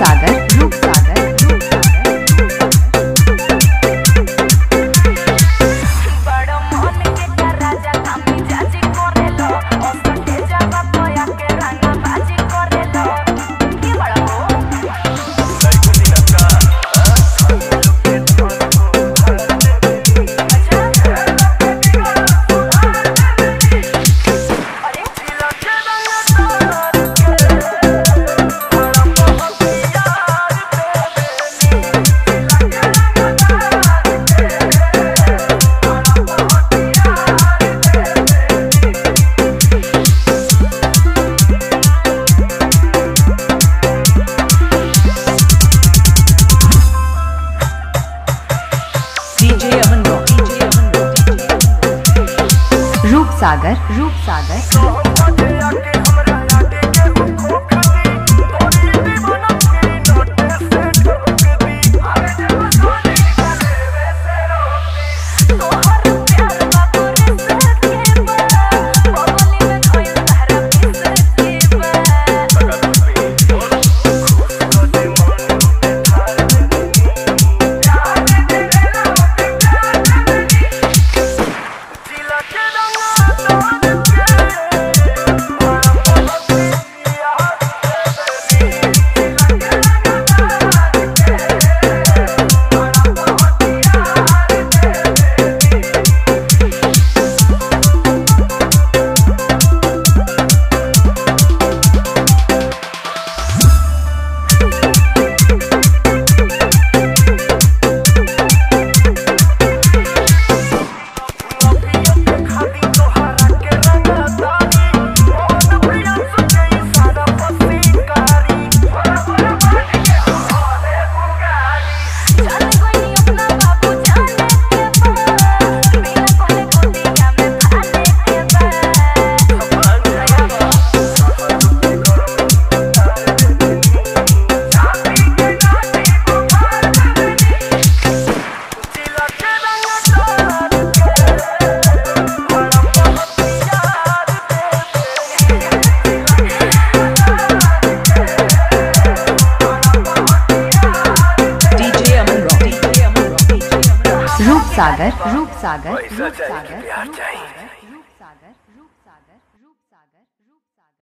सागर Roopsagar Roopsagar DJ Rock. रूप सागर रूप चाहिए